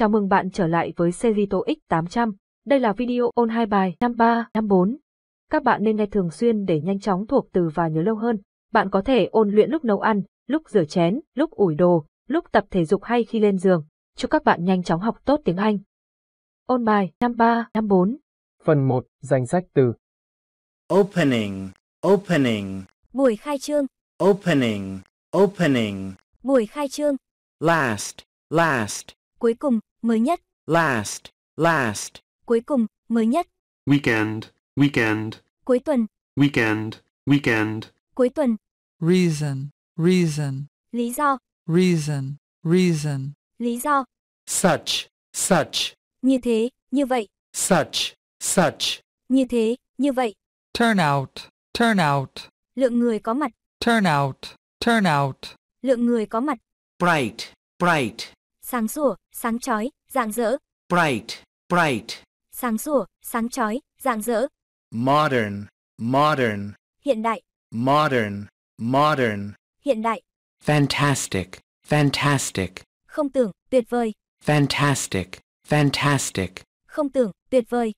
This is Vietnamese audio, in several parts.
Chào mừng bạn trở lại với series X800. Đây là video ôn hai bài 53, 54. Các bạn nên nghe thường xuyên để nhanh chóng thuộc từ và nhớ lâu hơn. Bạn có thể ôn luyện lúc nấu ăn, lúc rửa chén, lúc ủi đồ, lúc tập thể dục hay khi lên giường. Chúc các bạn nhanh chóng học tốt tiếng Anh. Ôn bài 53, 54. Phần 1. Danh sách từ opening, opening, Buổi khai trương, opening, opening, buổi khai trương, last, last, cuối cùng, mới nhất, last, last, cuối cùng, mới nhất, weekend, weekend, cuối tuần, weekend, weekend, cuối tuần, reason, reason, lý do, reason, reason, lý do, such, such, như thế, như vậy, such, such, như thế, như vậy, turn out, turn out, lượng người có mặt, turn out, turn out, lượng người có mặt, bright, bright, sáng sủa, sáng chói, rạng rỡ, bright, bright, sáng sủa, sáng chói, rạng rỡ, modern, modern, hiện đại, modern, modern, hiện đại, fantastic, fantastic, không tưởng, tuyệt vời, fantastic, fantastic, không tưởng, tuyệt vời,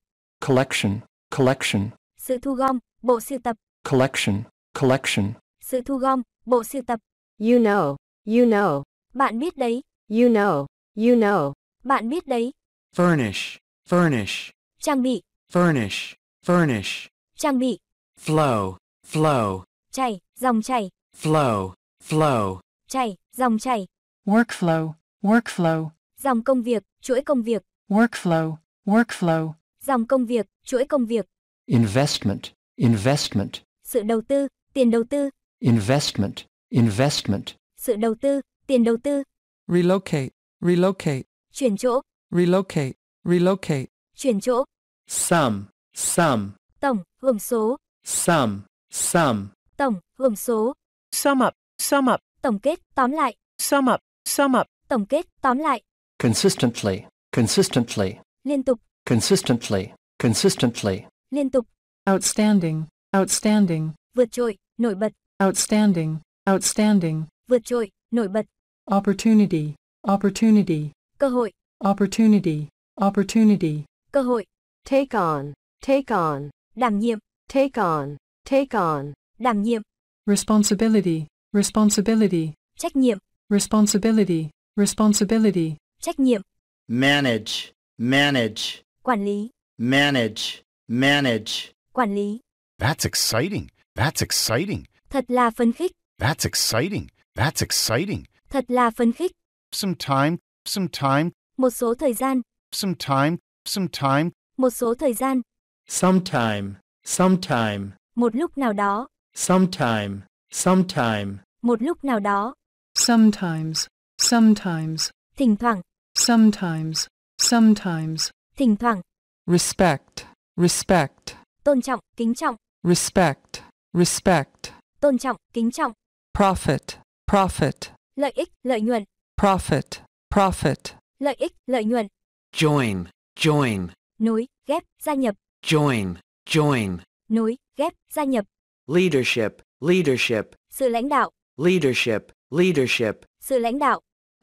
collection, collection, sự thu gom, bộ sưu tập, collection, collection, sự thu gom, bộ sưu tập, You know, you know, bạn biết đấy, you know, you know, bạn biết đấy, furnish, furnish, trang bị, furnish, furnish, trang bị, flow, flow, chảy, dòng chảy, flow, flow, chảy, dòng chảy, workflow, workflow, dòng công việc, chuỗi công việc, workflow, workflow, dòng công việc, chuỗi công việc, investment, investment, sự đầu tư, tiền đầu tư, investment, investment, sự đầu tư, tiền đầu tư, relocate, relocate, chuyển chỗ, relocate, relocate, chuyển chỗ, some, some, tổng, hưởng số, some, some, tổng, hưởng số, Sum up, sum up, tổng kết, tóm lại, sum up, sum up, tổng kết, tóm lại, consistently, consistently, liên tục, consistently, consistently, liên tục, outstanding, outstanding, vượt trội, nổi bật, outstanding, outstanding, vượt trội, nổi bật, opportunity, opportunity, cơ hội, opportunity, opportunity, cơ hội, take on, take on, đảm nhiệm, take on, take on, đảm nhiệm, responsibility, responsibility, trách nhiệm, responsibility, responsibility, trách nhiệm, manage, manage, quản lý, manage, manage, quản lý, That's exciting. That's exciting. thật là phấn khích, That's exciting. That's exciting. Thật là phấn khích, Some time, some time, một số thời gian, some time, some time, một số thời gian, sometime, sometime, một lúc nào đó, sometime, sometime, một lúc nào đó, sometimes, sometimes, thỉnh thoảng, sometimes, sometimes, thỉnh thoảng, respect, respect, tôn trọng, kính trọng, respect, respect, tôn trọng, kính trọng, profit, profit, lợi ích, lợi nhuận, profit, profit, lợi ích, lợi nhuận, join, join, nối, ghép, gia nhập, join, join, nối, ghép, gia nhập, leadership, leadership, sự lãnh đạo, leadership, leadership, sự lãnh đạo,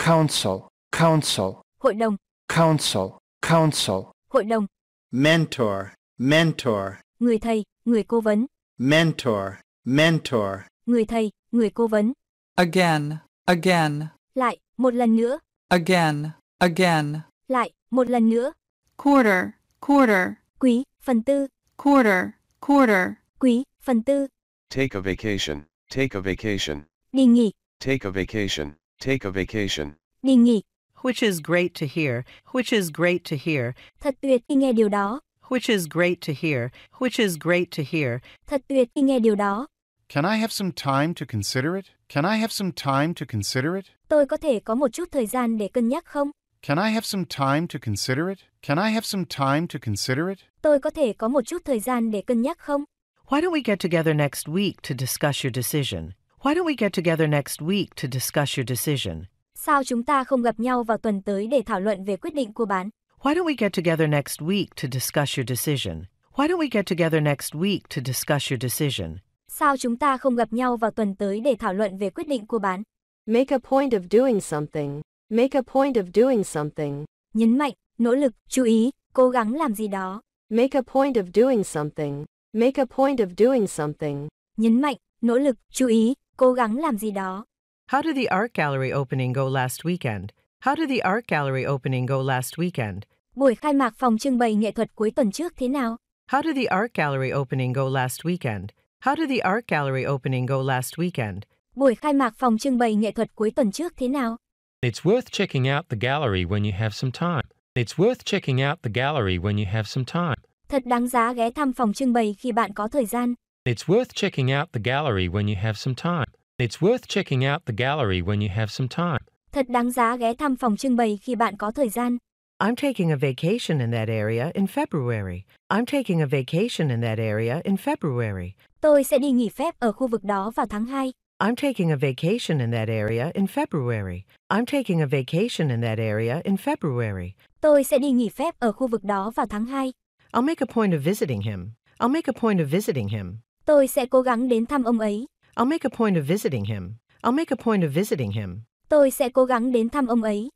council, council, hội đồng, council, council, hội đồng, mentor, mentor, người thầy, người cố vấn, mentor, mentor, người thầy, người cố vấn, again, again, lại, một lần nữa, again, again, lại, một lần nữa, quarter, quarter, quý, phần tư, quarter, quarter, quý, phần tư, Take a vacation. Take a vacation. đi nghỉ, Take a vacation. Take a vacation. đi nghỉ, which is great to hear, which is great to hear, thật tuyệt khi nghe điều đó, which is great to hear, which is great to hear, thật tuyệt khi nghe điều đó, Can I have some time to consider it? Can I have some time to consider it? tôi có thể có một chút thời gian để cân nhắc không? Can I have some time to consider it? Can I have some time to consider it? Tôi có thể có một chút thời gian để cân nhắc không? Why don't we get together next week to discuss your decision? Why don't we get together next week to discuss your decision? Sao chúng ta không gặp nhau vào tuần tới để thảo luận về quyết định của bạn? Why don't we get together next week to discuss your decision? Why don't we get together next week to discuss your decision? Sao chúng ta không gặp nhau vào tuần tới để thảo luận về quyết định của bạn? Make a point of doing something. Make a point of doing something. Nhấn mạnh, nỗ lực, chú ý, cố gắng làm gì đó. Make a point of doing something. Make a point of doing something. Nhấn mạnh, nỗ lực, chú ý, cố gắng làm gì đó. How did the art gallery opening go last weekend? How did the art gallery opening go last weekend? Buổi khai mạc phòng trưng bày nghệ thuật cuối tuần trước thế nào? How did the art gallery opening go last weekend? How did the art gallery opening go last weekend? Buổi khai mạc phòng trưng bày nghệ thuật cuối tuần trước thế nào? It's worth checking out the gallery when you have some time. It's worth checking out the gallery when you have some time. Thật đáng giá ghé thăm phòng trưng bày khi bạn có thời gian. It's worth checking out the gallery when you have some time. It's worth checking out the gallery when you have some time. Thật đáng giá ghé thăm phòng trưng bày khi bạn có thời gian. I'm taking a vacation in that area in February. I'm taking a vacation in that area in February. Tôi sẽ đi nghỉ phép ở khu vực đó vào tháng 2. I'm taking a vacation in that area in February. I'm taking a vacation in that area in February. Tôi sẽ đi nghỉ phép ở khu vực đó vào tháng 2. I'll make a point of visiting him. I'll make a point of visiting him. Tôi sẽ cố gắng đến thăm ông ấy. I'll make a point of visiting him. I'll make a point of visiting him. Tôi sẽ cố gắng đến thăm ông ấy.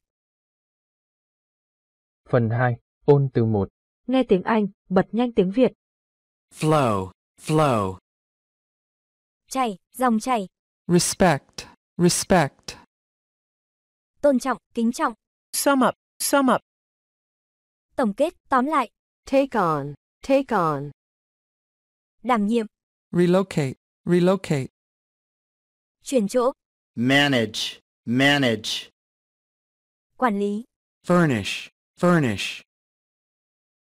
Phần 2. Ôn từ 1. Nghe tiếng Anh, bật nhanh tiếng Việt. flow, flow, Chảy, dòng chảy, Respect. Respect. tôn trọng, kính trọng, Sum up, sum up. tổng kết, tóm lại, Take on. Take on. đảm nhiệm, Relocate. Relocate. chuyển chỗ, manage, manage, quản lý, furnish, furnish,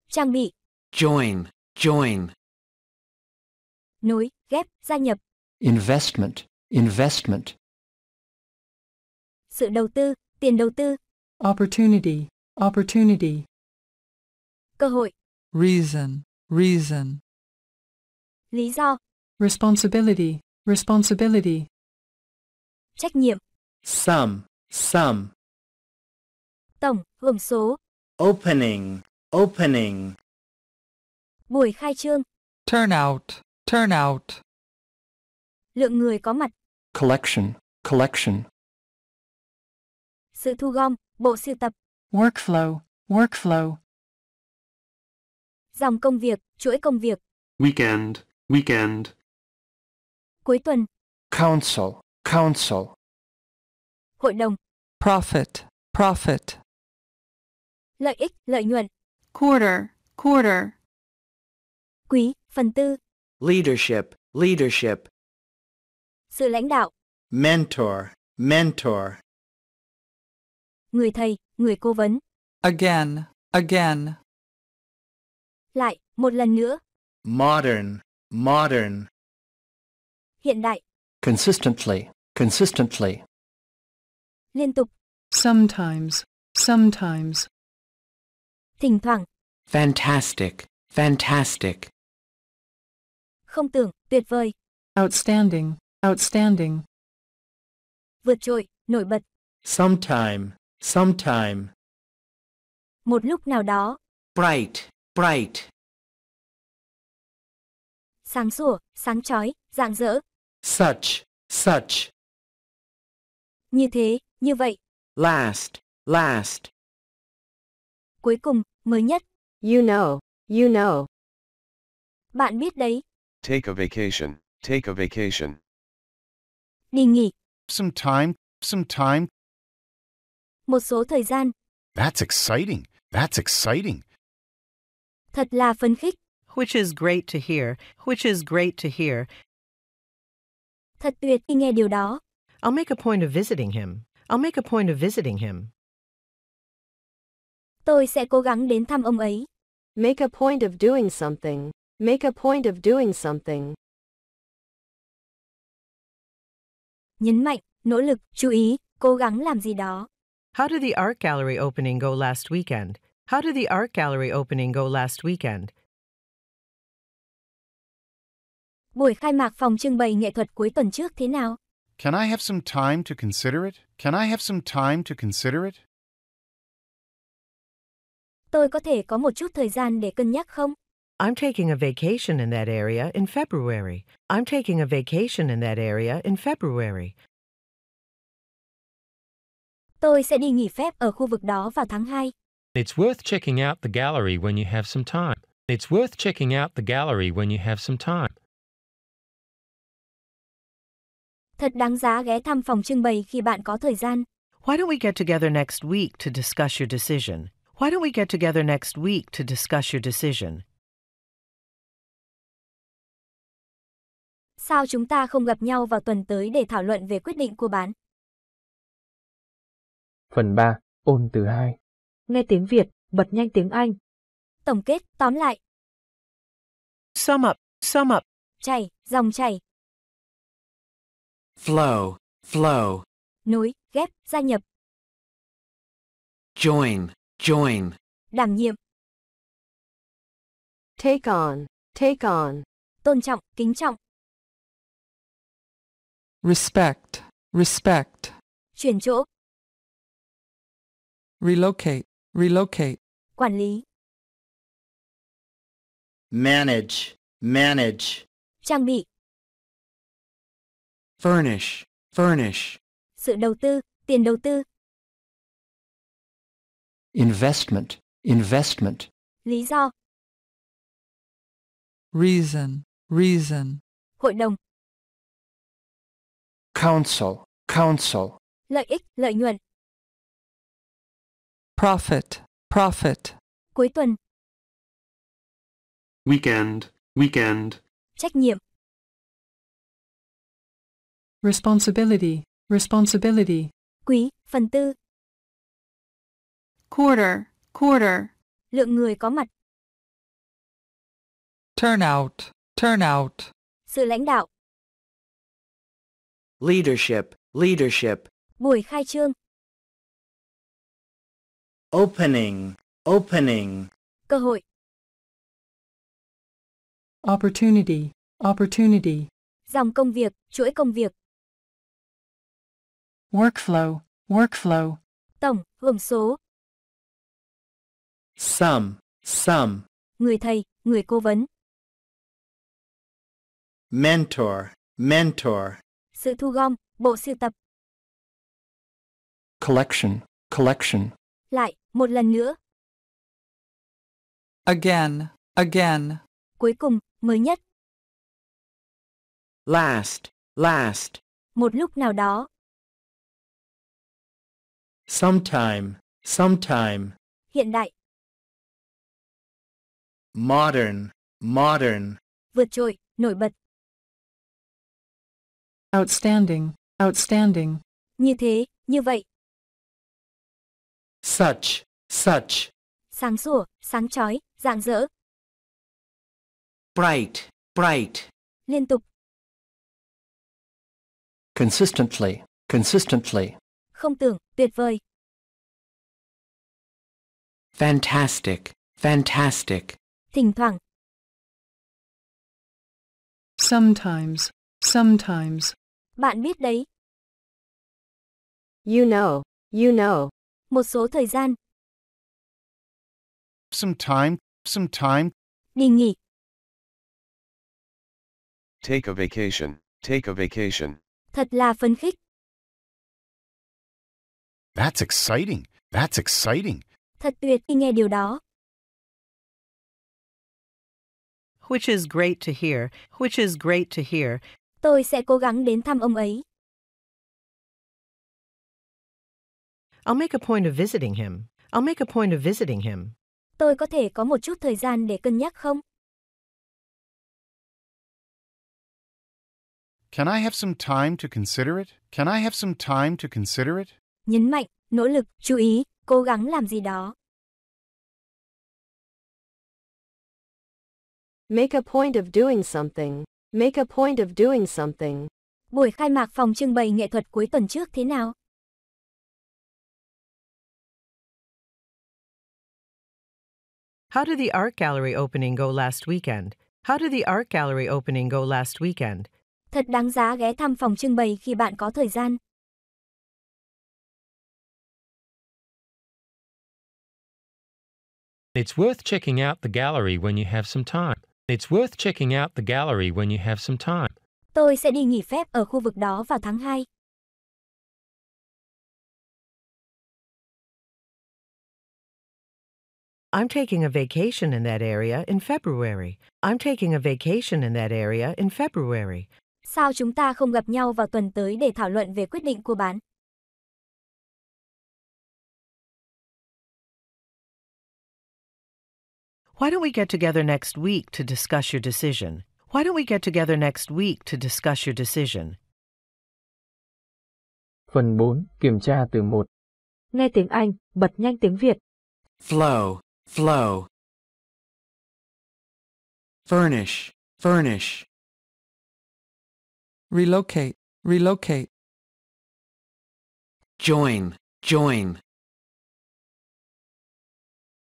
trang bị, join, join, nối, ghép, gia nhập, Investment. Investment. sự đầu tư, tiền đầu tư, Opportunity. Opportunity. cơ hội, Reason. Reason. lý do, Responsibility. Responsibility. trách nhiệm, sum, sum, tổng, hưởng số, opening, opening, buổi khai trương, Turnout. Turnout. lượng người có mặt, Collection. Collection. sự thu gom, bộ sưu tập, Workflow. Workflow. dòng công việc, chuỗi công việc, weekend, weekend, cuối tuần, Council. Council. hội đồng, Profit. Profit. Lợi ích, lợi nhuận, Quarter. Quarter. quý, phần tư, leadership, leadership, sự lãnh đạo, mentor, mentor, người thầy, người cố vấn, Again. Again. lại, một lần nữa, modern, modern, hiện đại, Consistently. Consistently. liên tục, Sometimes. Sometimes. Thỉnh thoảng, fantastic, fantastic, không tưởng, tuyệt vời, Outstanding. Outstanding. vượt trội, nổi bật, sometime, sometime, một lúc nào đó, bright, bright, sáng sủa, sáng chói, rạng rỡ, such, such, như thế, như vậy, last, last, cuối cùng, mới nhất, You know. You know. bạn biết đấy, Take a vacation. Take a vacation. đi nghỉ, Some time, some time. một số thời gian, That's exciting. That's exciting. thật là phấn khích, Which is great to hear. Which is great to hear. thật tuyệt khi nghe điều đó, I'll make a point of visiting him. I'll make a point of visiting him. Tôi sẽ cố gắng đến thăm ông ấy, Make a point of doing something. Make a point of doing something. nhấn mạnh, nỗ lực, chú ý, cố gắng làm gì đó, How did the art gallery opening go last weekend? How did the art gallery opening go last weekend? buổi khai mạc phòng trưng bày nghệ thuật cuối tuần trước thế nào, Can I have some time to consider it? Can I have some time to consider it? Tôi có thể có một chút thời gian để cân nhắc không? I'm taking a vacation in that area in February. I'm taking a vacation in that area in February. Tôi sẽ đi nghỉ phép ở khu vực đó vào tháng 2. It's worth checking out the gallery when you have some time. It's worth checking out the gallery when you have some time. Thật đáng giá ghé thăm phòng trưng bày khi bạn có thời gian. Why don't we get together next week to discuss your decision? Why don't we get together next week to discuss your decision? Sao chúng ta không gặp nhau vào tuần tới để thảo luận về quyết định của bạn? Phần 3. Ôn từ 2. Nghe tiếng Việt, bật nhanh tiếng Anh. Tổng kết, tóm lại, Sum up, sum up. chảy, dòng chảy, flow, flow, nối, ghép, gia nhập, join, join, đảm nhiệm, Take on, take on. tôn trọng, kính trọng, Respect, respect. chuyển chỗ, Relocate, relocate. quản lý, manage, manage, trang bị, furnish, furnish, sự đầu tư, tiền đầu tư, investment, investment, lý do, Reason, reason. hội đồng, counsel, counsel, lợi ích, lợi nhuận, Profit, profit. cuối tuần, weekend, weekend, trách nhiệm, Responsibility, responsibility. quý, phần tư, Quarter, quarter. lượng người có mặt, Turnout, turnout. sự lãnh đạo, leadership, leadership, buổi khai trương, opening, opening, cơ hội, Opportunity, opportunity. dòng công việc, chuỗi công việc, Workflow, workflow. tổng, hưởng số, some, some, người thầy, người cố vấn, mentor, mentor, sự thu gom, bộ sưu tập, collection, collection, lại, một lần nữa, Again, again. cuối cùng, mới nhất, last, last, một lúc nào đó, sometime, sometime, hiện đại, modern, modern, vượt trội, nổi bật, Outstanding, outstanding. như thế, như vậy, such, such, sáng sủa, sáng chói, rạng rỡ, bright, bright, liên tục, consistently, consistently, không tưởng, tuyệt vời, fantastic, fantastic, thỉnh thoảng, Sometimes, sometimes. bạn biết đấy, You know, you know. một số thời gian, Some time, some time. đi nghỉ, Take a vacation, take a vacation. thật là phấn khích, That's exciting. That's exciting. thật tuyệt khi nghe điều đó, Which is great to hear, which is great to hear. tôi sẽ cố gắng đến thăm ông ấy, I'll make a point of visiting him. I'll make a point of visiting him. tôi có thể có một chút thời gian để cân nhắc không? Can I have some time to consider it? Can I have some time to consider it? Nhấn mạnh, nỗ lực, chú ý, cố gắng làm gì đó. Make a point of doing something. Make a point of doing something. Buổi khai mạc phòng trưng bày nghệ thuật cuối tuần trước thế nào? How did the art gallery opening go last weekend? How did the art gallery opening go last weekend? Thật đáng giá ghé thăm phòng trưng bày khi bạn có thời gian. It's worth checking out the gallery when you have some time. It's worth checking out the gallery when you have some time. Tôi sẽ đi nghỉ phép ở khu vực đó vào tháng 2. I'm taking a vacation in that area in February. I'm taking a vacation in that area in February. Sao chúng ta không gặp nhau vào tuần tới để thảo luận về quyết định của bạn? Why don't we get together next week to discuss your decision? Why don't we get together next week to discuss your decision? Phần 4. Kiểm tra từ 1. Nghe tiếng Anh, bật nhanh tiếng Việt. flow, flow. Furnish, furnish. relocate, relocate, Join, join.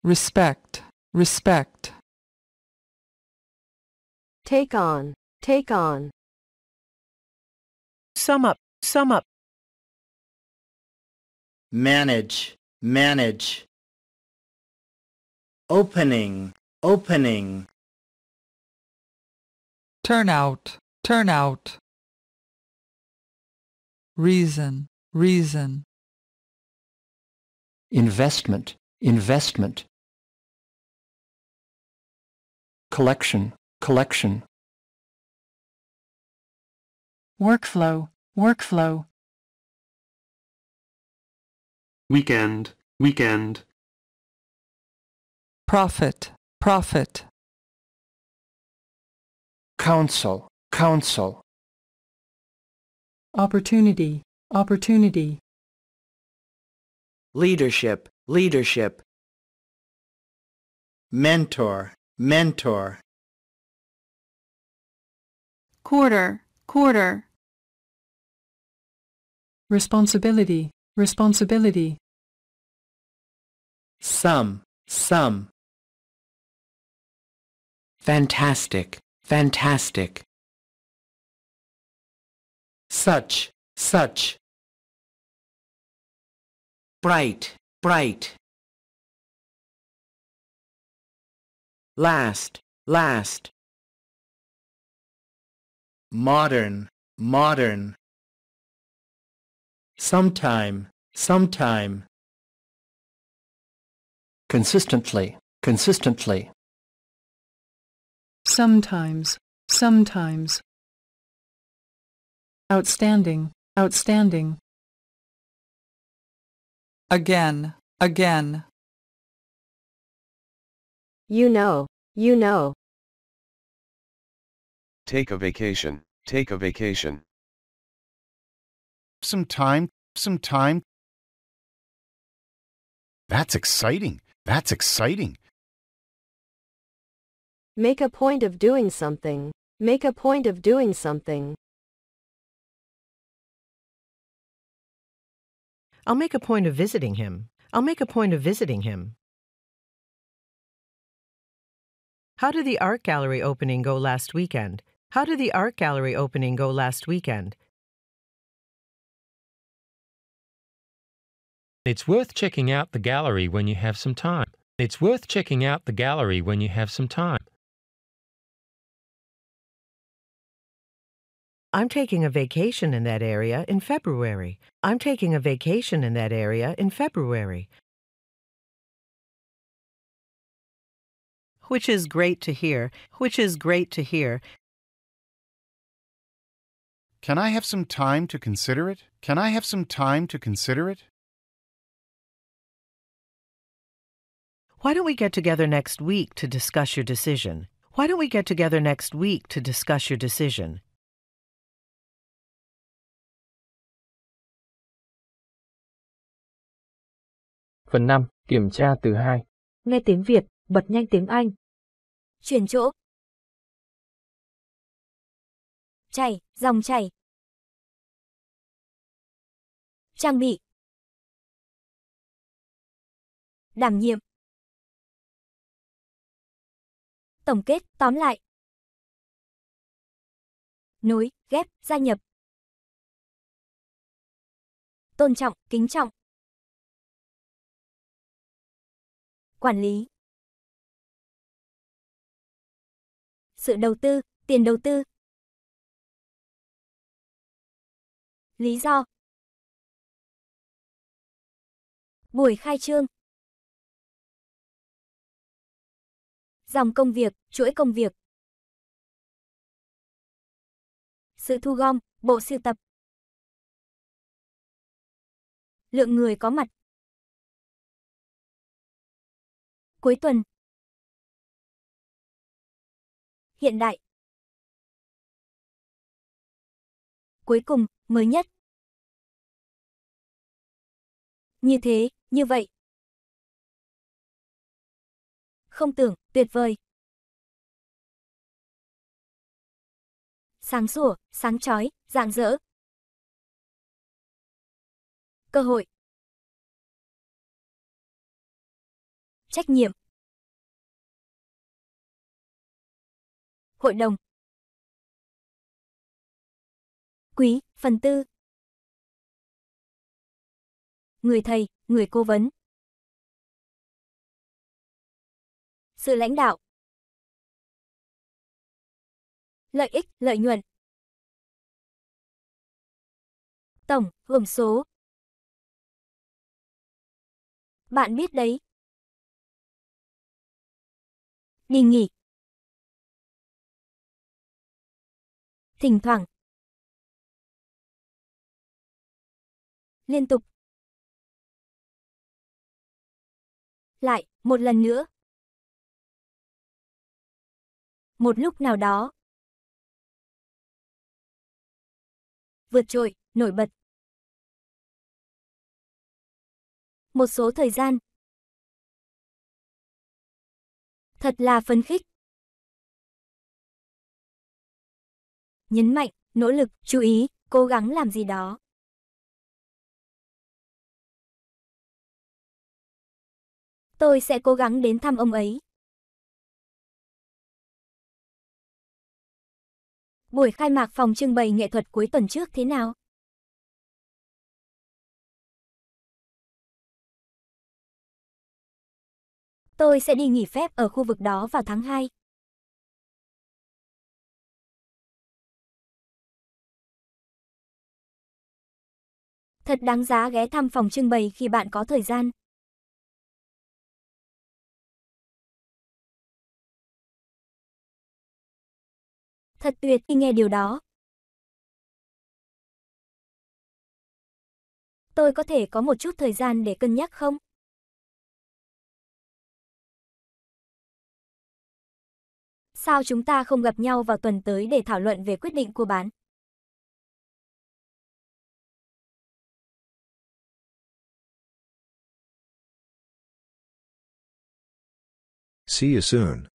respect, respect, Take on, take on. Sum up, sum up. Manage, manage. Opening, opening. turn out, turn out, reason, reason, investment, investment, collection, collection, workflow, workflow, weekend, weekend, profit, profit, counsel, counsel, opportunity, opportunity, Leadership, leadership. Mentor, mentor. quarter, quarter, responsibility, responsibility, Some, some. Fantastic, fantastic. Such, such. Bright, bright. Last, last. Modern, modern. Sometime, sometime. consistently, consistently, sometimes, sometimes, outstanding, outstanding, again, again, You know, you know. Take a vacation, take a vacation. Some time, some time. That's exciting. That's exciting. Make a point of doing something. Make a point of doing something. I'll make a point of visiting him. I'll make a point of visiting him. How did the art gallery opening go last weekend? How did the art gallery opening go last weekend? It's worth checking out the gallery when you have some time. It's worth checking out the gallery when you have some time. I'm taking a vacation in that area in February. I'm taking a vacation in that area in February. Which is great to hear. Which is great to hear. Can I have some time to consider it? Can I have some time to consider it? Why don't we get together next week to discuss your decision? Why don't we get together next week to discuss your decision? Phần 5. Kiểm tra từ 2. Nghe tiếng Việt, bật nhanh tiếng Anh. Chuyển chỗ. Chảy, dòng chảy. Trang bị. Đảm nhiệm. Tổng kết, tóm lại. Nối, ghép, gia nhập. Tôn trọng, kính trọng. Quản lý. Sự đầu tư, tiền đầu tư. Lý do. Buổi khai trương. Dòng công việc, chuỗi công việc. Sự thu gom, bộ sưu tập. Lượng người có mặt. Cuối tuần. Hiện đại. Cuối cùng, mới nhất. Như thế, như vậy. Không tưởng, tuyệt vời. Sáng sủa, sáng chói, rạng rỡ. Cơ hội. Trách nhiệm. Hội đồng. Quý, phần tư. Người thầy, người cố vấn. Sự lãnh đạo. Lợi ích, lợi nhuận. Tổng, hưởng số. Bạn biết đấy. Đi nghỉ. Thỉnh thoảng. Liên tục. Lại, một lần nữa. Một lúc nào đó. Vượt trội, nổi bật. Một số thời gian. Thật là phấn khích. Nhấn mạnh, nỗ lực, chú ý, cố gắng làm gì đó. Tôi sẽ cố gắng đến thăm ông ấy. Buổi khai mạc phòng trưng bày nghệ thuật cuối tuần trước thế nào? Tôi sẽ đi nghỉ phép ở khu vực đó vào tháng 2. Thật đáng giá ghé thăm phòng trưng bày khi bạn có thời gian. Thật tuyệt khi nghe điều đó. Tôi có thể có một chút thời gian để cân nhắc không? Sao chúng ta không gặp nhau vào tuần tới để thảo luận về quyết định của bạn? See you soon.